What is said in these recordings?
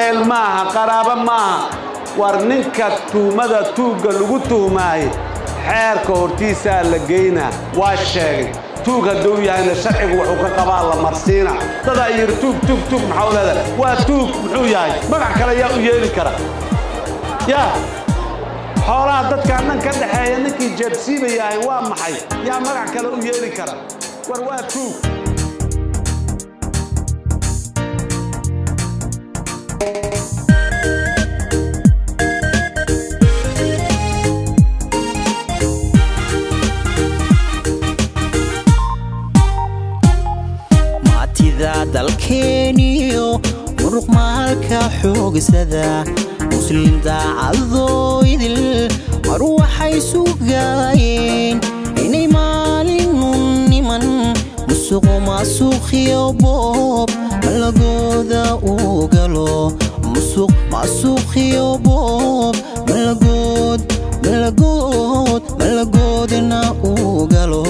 ehel maaha qaraabo maaha. War ninka tuumada tuugga lagu tuhmaaye xeerka hortiisaa la geynaa waa sheegay. Tuug hadduu yahayna sharcigu wuxuu ka qabaa la marsiina. Dadaa yidhi tuug tuug tuug maxaa u leedahay? Waa tuug muxuu yahay. Magac kale yaa u yeeli kara. Yaa xoolaha dadkaan dhan ka dhaxeeya ninkii jeebsiiba yahay waa maxay? Yaa magac kale u yeeli kara. War waa tuug maatida dalkeeniyo muruq maalka xoogsada muslim daacadooydil mar waxay sugaayeen inay maalinun niman musuqu maasuuqiyo boob malagooda uu galo musuq maasuuqiyo boob malagood malagood malagoodna uu galo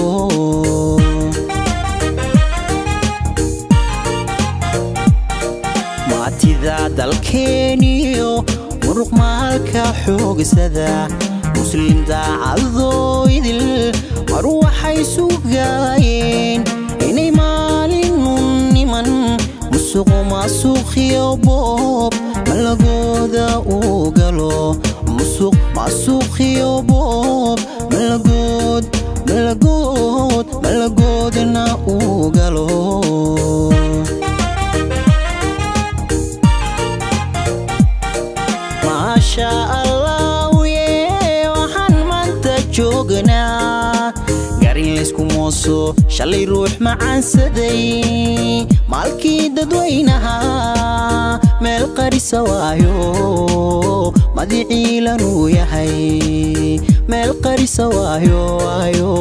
maatida dalkeeniyo muruq maalka xoogsada muslim daacadooydil mar waxay sugaayeen inay maalinun niman musuqu maasuuqiyo boob malagooda uu galo musuq maasuuqiyo boob malagood malagood laysku mooso shalay ruux macaansaday maalkii dadweynaha meel qarisa waayo madiciilanuu yahay meel qarisa waayo waayo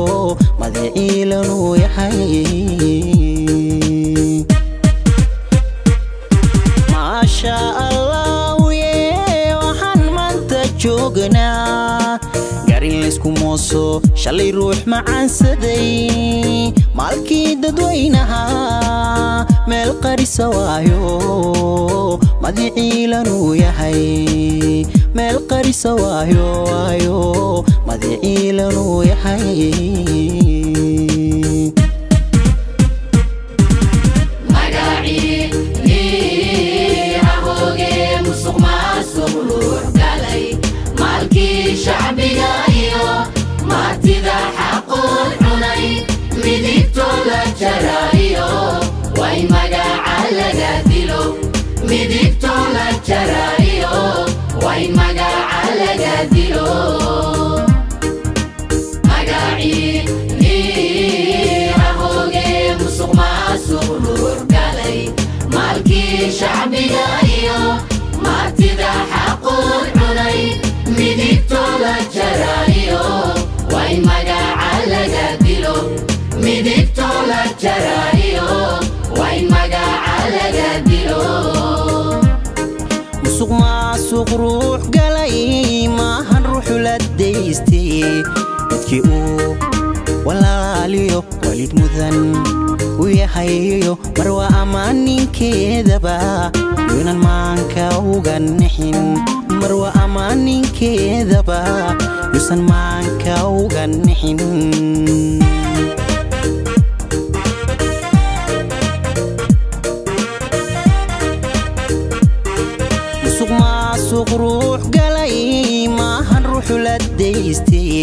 madiciilanuu yahay laysku mooso shalay ruux macaansaday maalkii dadweynaha meel qarisa waayo. Madiciilanuu yahay meel qarisa waayo waayo. Madiciilanuu yahay maatida xaqood cunay midigto la jaraayo way magaca laga dilo midigto la jaraayo way la jaraayo way magaca laga dilo musuq maasuq ruux galay maahan ruuxu la daystay. Midkii uu walaaliyo walid mudan u yahayo mar waa ammaan ninkeedaba. Yuunan maanka uga nixin mar waa ammaan ninkeedaba. Yuusan maanka uga nixin maasuq ruux galay maahan ruuxu la daystay.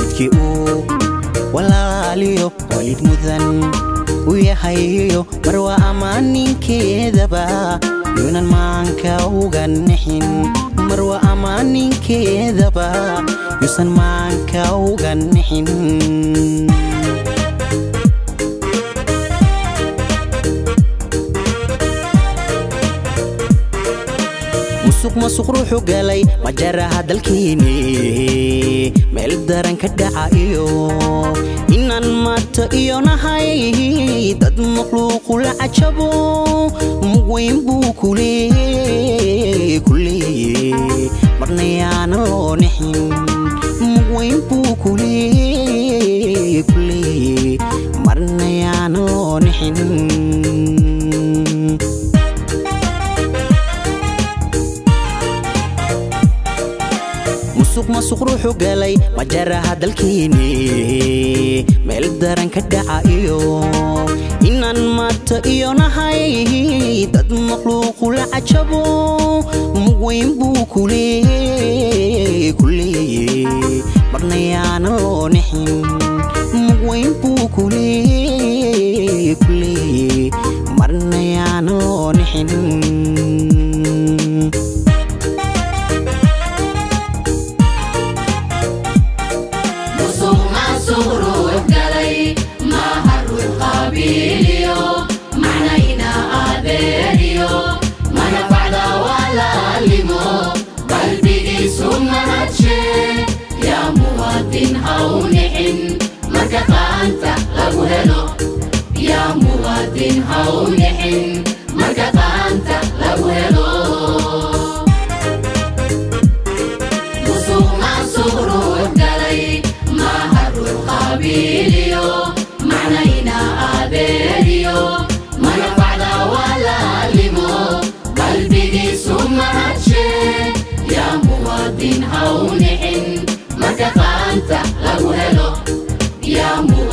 Midkii uu walaaliyo walid mudan u yahayo mar waa ammaan ninkeedaba. Yuunan maanka uga nixin mar waa ammaan ninkeedaba. Yuusan maanka uga nixin musuq masuq ruuxu galay? Majaraha dalkiini? Meel daran ka dhaca iyo inaan mato iyo nahay. Dad makhluuqu la cajabo mug buu kuleeye kuleeye marna yaana loo nixin mug buu kuleeye musuq ruuxu galay majaraha dalkeeni meel daran ka dhaca iyo inaan maata iyo nahay. Dad makhluuqu la cajabo mug weyn buu kuleeye kuleeye marnayaana loo nixin mug weyn buu kuleeye kuleeye marnayaana lagu helo yaa muwaadin haw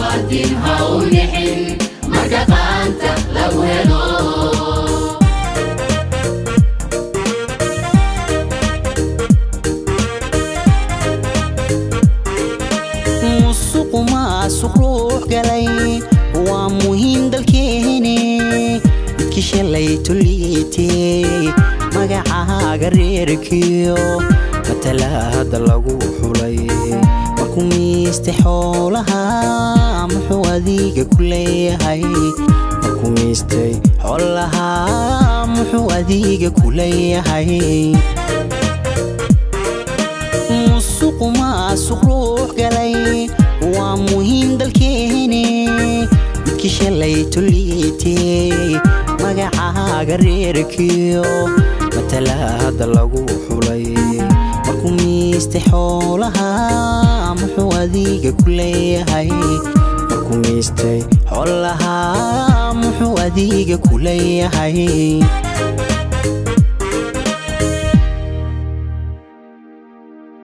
yaa muwaadin haw nixin marka qaanta lagu helo musuqu maasuq ruux magacaaga reerkiyo matalaada lagu xulay markuu miiste xoolaha muxuu adiga ku leeyahay? Markuu miistay xoolaha muxuu adiga ku leeyahay? Musuqu maasuq ruux galay waa muhiim dalkeeni. Midkii shalay tuliitee magacaaga reerkiyo matalaada lagu xulay. Markuu miiste xoolaha muxuu adiga ku leeyahay markuu miistay muxuu adiga ku leeyahay